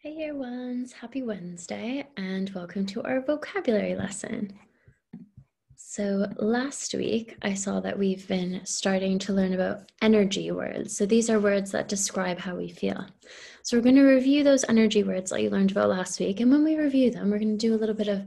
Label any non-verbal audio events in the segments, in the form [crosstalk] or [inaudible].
Hey, ones, happy Wednesday, and welcome to our vocabulary lesson. So, last week I saw that we've been starting to learn about energy words. So, these are words that describe how we feel. So, we're going to review those energy words that you learned about last week. And when we review them, we're going to do a little bit of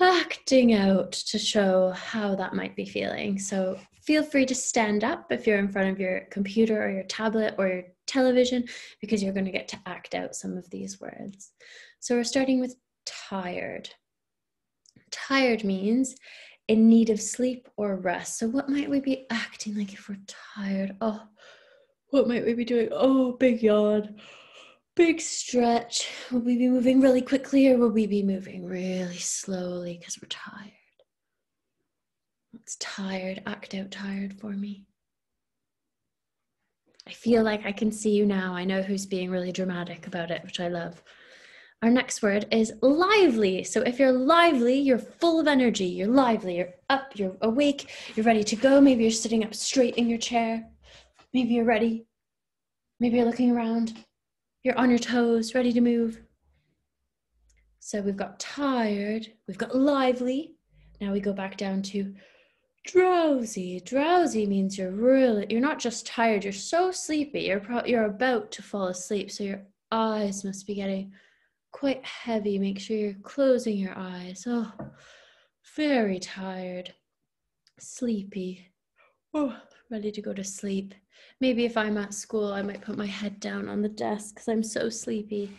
acting out to show how that might be feeling. So, feel free to stand up if you're in front of your computer or your tablet or your television because you're going to get to act out some of these words. So we're starting with tired. Tired means in need of sleep or rest. So what might we be acting like if we're tired? Oh, what might we be doing? Oh, big yawn, big stretch. Will we be moving really quickly or will we be moving really slowly because we're tired? It's tired. Act out tired for me. I feel like I can see you now. I know who's being really dramatic about it, which I love. Our next word is lively. So if you're lively, you're full of energy, you're lively, you're up, you're awake, you're ready to go. Maybe you're sitting up straight in your chair. Maybe you're ready. Maybe you're looking around. You're on your toes, ready to move. So we've got tired, we've got lively. Now we go back down to drowsy drowsy means you're really you're not just tired you're so sleepy you're pro- you're about to fall asleep so your eyes must be getting quite heavy. Make sure you're closing your eyes. Oh very tired sleepy. Oh ready to go to sleep. Maybe if i'm at school i might put my head down on the desk because i'm so sleepy.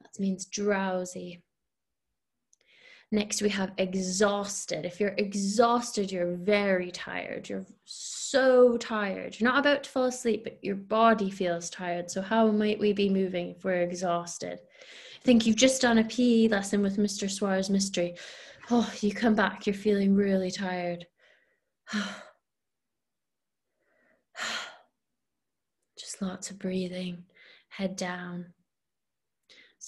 That means drowsy Next, we have exhausted. If you're exhausted, you're very tired. You're so tired. You're not about to fall asleep, but your body feels tired. So, how might we be moving if we're exhausted? I think you've just done a PE lesson with Mr. Suarez Mystery. Oh, you come back, you're feeling really tired. [sighs] [sighs] Just lots of breathing, head down.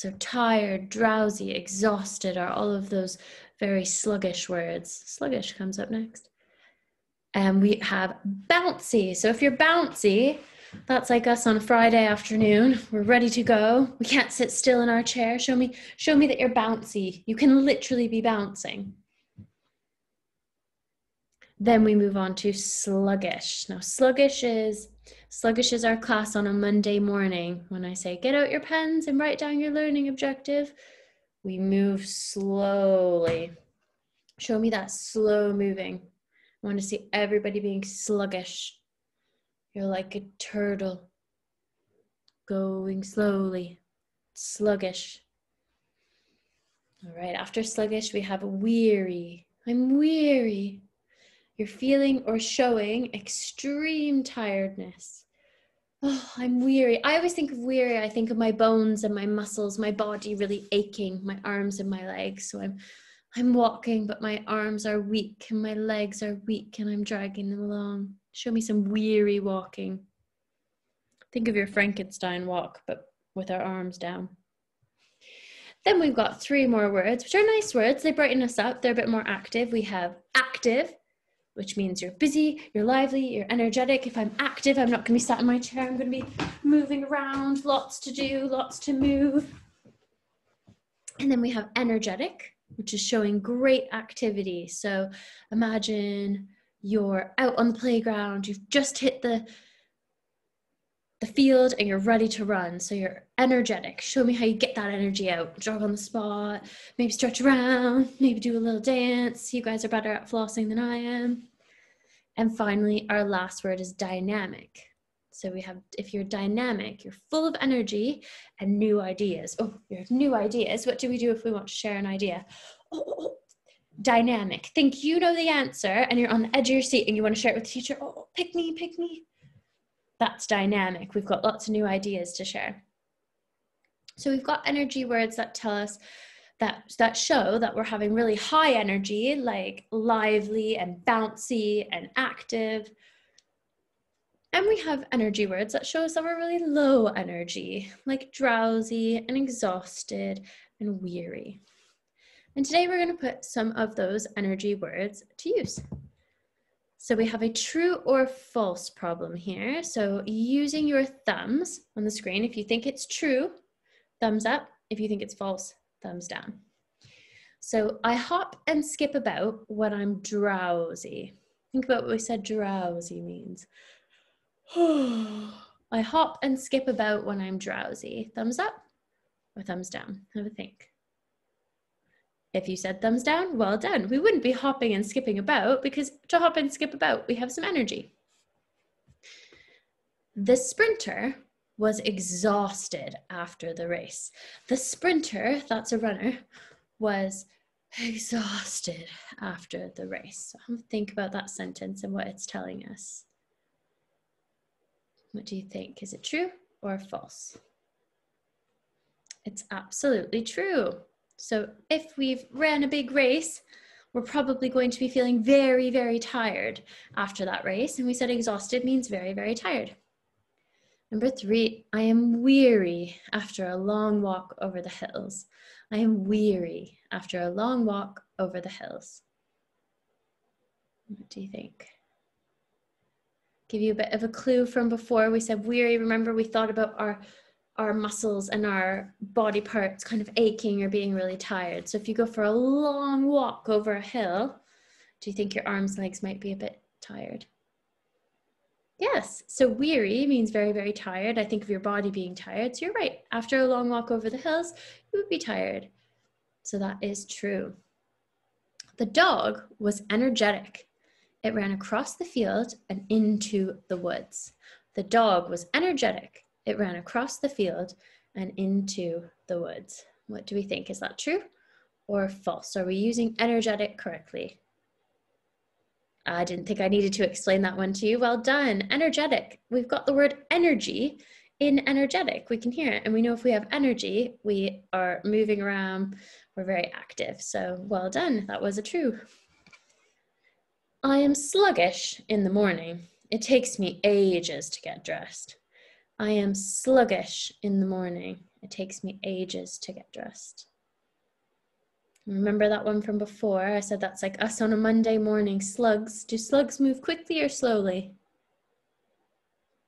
So, tired, drowsy, exhausted are all of those very sluggish words. Sluggish comes up next. And we have bouncy. So, if you're bouncy, that's like us on a Friday afternoon. We're ready to go. We can't sit still in our chair. Show me, show me that you're bouncy. You can literally be bouncing. Then we move on to sluggish. Now, sluggish is sluggish is our class on a Monday morning. When I say get out your pens and write down your learning objective, we move slowly. Show me that slow moving. I want to see everybody being sluggish. You're like a turtle going slowly, sluggish. All right, after sluggish, we have weary. I'm weary. You're feeling or showing extreme tiredness. Oh, I'm weary. I always think of weary. I think of my bones and my muscles, my body really aching, my arms and my legs. So I'm I'm walking, but my arms are weak and my legs are weak and I'm dragging them along. Show me some weary walking. Think of your Frankenstein walk, but with our arms down. Then we've got three more words, which are nice words. They brighten us up. They're a bit more active. We have active, which means you're busy, you're lively, you're energetic. If I'm active, I'm not going to be sat in my chair. I'm going to be moving around, lots to do, lots to move. And then we have energetic, which is showing great activity. So imagine you're out on the playground, you've just hit the the field and you're ready to run. So you're energetic. Show me how you get that energy out. Jog on the spot, maybe stretch around, maybe do a little dance. You guys are better at flossing than I am. And finally, our last word is dynamic. So we have, if you're dynamic, you're full of energy and new ideas. Oh, you have new ideas. What do we do if we want to share an idea? Oh, oh, oh, dynamic. Think you know the answer and you're on the edge of your seat and you want to share it with the teacher. Oh, pick me, pick me that's dynamic. We've got lots of new ideas to share. So we've got energy words that tell us that that show that we're having really high energy, like lively and bouncy and active. And we have energy words that show us that we're really low energy, like drowsy and exhausted and weary. And today we're going to put some of those energy words to use. So we have a true or false problem here. So using your thumbs on the screen, if you think it's true, thumbs up. If you think it's false, thumbs down. So I hop and skip about when I'm drowsy. Think about what we said drowsy means. [sighs] I hop and skip about when I'm drowsy. Thumbs up or thumbs down? Have a think. If you said thumbs down, well done. We wouldn't be hopping and skipping about because to hop and skip about, we have some energy. The sprinter was exhausted after the race. The sprinter, that's a runner, was exhausted after the race. So think about that sentence and what it's telling us. What do you think? Is it true or false? It's absolutely true. So if we've ran a big race, we're probably going to be feeling very, very tired after that race. And we said exhausted means very, very tired. Number three, I am weary after a long walk over the hills. I am weary after a long walk over the hills. What do you think? Give you a bit of a clue from before. We said weary. Remember, we thought about our our muscles and our body parts kind of aching or being really tired. So if you go for a long walk over a hill, do you think your arms, legs might be a bit tired? Yes, so weary means very, very tired. I think of your body being tired. So you're right. After a long walk over the hills, you would be tired. So that is true. The dog was energetic. It ran across the field and into the woods. The dog was energetic. It ran across the field and into the woods. What do we think? Is that true or false? Are we using energetic correctly? I didn't think I needed to explain that one to you. Well done. Energetic. We've got the word energy in energetic. We can hear it. And we know if we have energy, we are moving around, we're very active. So well done. That was a true. I am sluggish in the morning. It takes me ages to get dressed. I am sluggish in the morning. It takes me ages to get dressed. Remember that one from before? I said that's like us on a Monday morning. Slugs. Do slugs move quickly or slowly?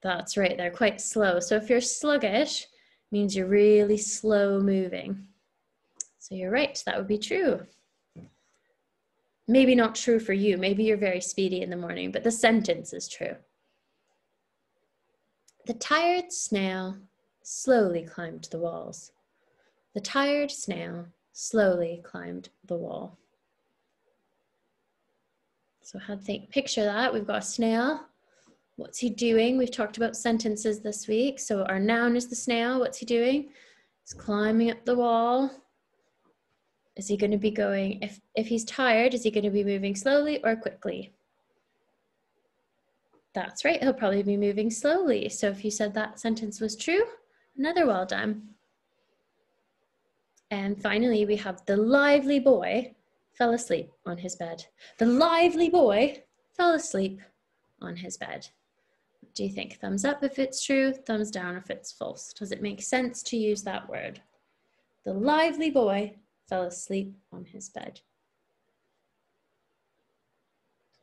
That's right, they're quite slow. So if you're sluggish, means you're really slow moving. So you're right, that would be true. Maybe not true for you. Maybe you're very speedy in the morning, but the sentence is true. The tired snail slowly climbed the walls. The tired snail slowly climbed the wall. So how think, picture that. We've got a snail. What's he doing? We've talked about sentences this week. So our noun is the snail. What's he doing? He's climbing up the wall. Is he going to be going, if, if he's tired, is he going to be moving slowly or quickly? That's right, he'll probably be moving slowly. So if you said that sentence was true, another well done. And finally, we have the lively boy fell asleep on his bed. The lively boy fell asleep on his bed. Do you think thumbs up if it's true, thumbs down if it's false? Does it make sense to use that word? The lively boy fell asleep on his bed.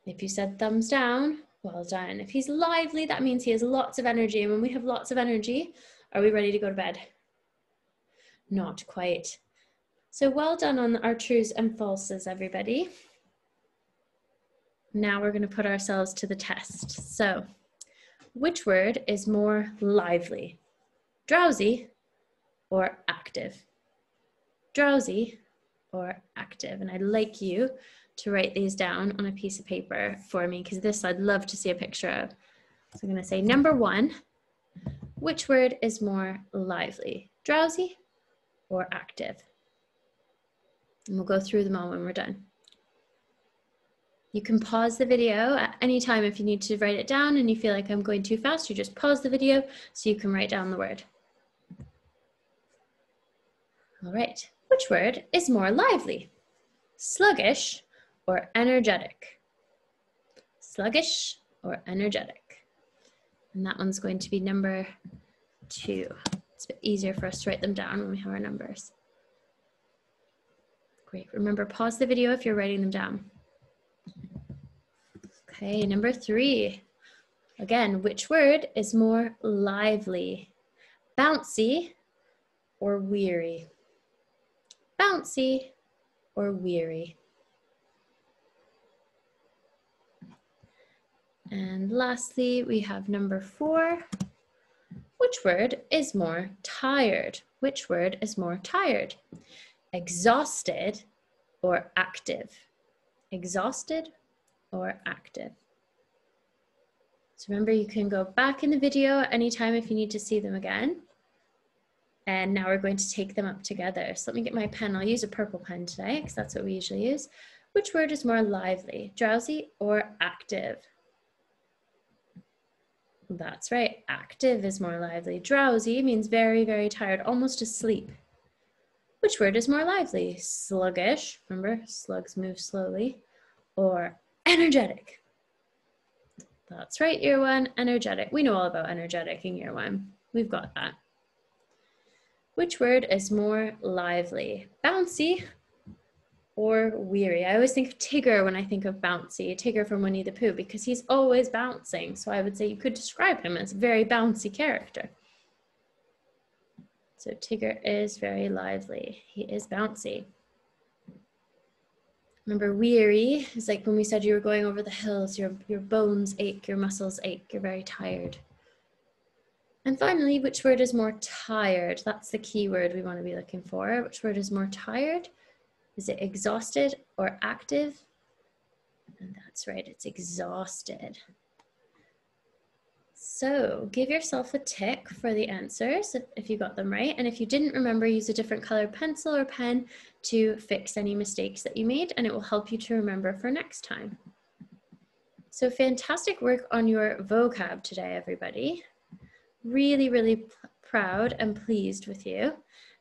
If you said thumbs down, well done. If he's lively, that means he has lots of energy. And when we have lots of energy, are we ready to go to bed? Not quite. So well done on our truths and falses, everybody. Now we're going to put ourselves to the test. So, which word is more lively? Drowsy or active? Drowsy or active? And I'd like you to write these down on a piece of paper for me because this I'd love to see a picture of. So I'm going to say number one, which word is more lively? Drowsy or active? And we'll go through them all when we're done. You can pause the video at any time if you need to write it down and you feel like I'm going too fast, you just pause the video so you can write down the word. All right, which word is more lively? Sluggish or energetic? Sluggish or energetic? And that one's going to be number two. It's a bit easier for us to write them down when we have our numbers. Great. Remember, pause the video if you're writing them down. Okay, number three. Again, which word is more lively? Bouncy or weary? Bouncy or weary? And lastly, we have number four. Which word is more tired? Which word is more tired? Exhausted or active? Exhausted or active? So remember, you can go back in the video anytime if you need to see them again. And now we're going to take them up together. So let me get my pen. I'll use a purple pen today because that's what we usually use. Which word is more lively, drowsy or active? That's right, active is more lively. Drowsy means very, very tired, almost asleep. Which word is more lively? Sluggish, remember, slugs move slowly, or energetic? That's right, year one, energetic. We know all about energetic in year one. We've got that. Which word is more lively? Bouncy or weary? I always think of Tigger when I think of bouncy, Tigger from Winnie the Pooh, because he's always bouncing. So I would say you could describe him as a very bouncy character. So Tigger is very lively. He is bouncy. Remember, weary is like when we said you were going over the hills, your, your bones ache, your muscles ache, you're very tired. And finally, which word is more tired? That's the key word we want to be looking for. Which word is more tired? Is it exhausted or active? And that's right, it's exhausted. So give yourself a tick for the answers if, if you got them right. And if you didn't remember, use a different color pencil or pen to fix any mistakes that you made and it will help you to remember for next time. So fantastic work on your vocab today, everybody. Really, really proud and pleased with you.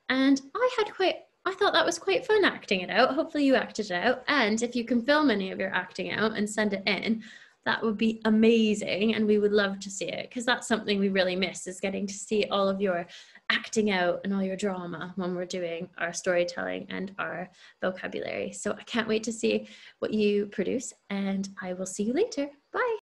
And I had quite I thought that was quite fun acting it out. Hopefully, you acted it out. And if you can film any of your acting out and send it in, that would be amazing and we would love to see it because that's something we really miss is getting to see all of your acting out and all your drama when we're doing our storytelling and our vocabulary so i can't wait to see what you produce and i will see you later bye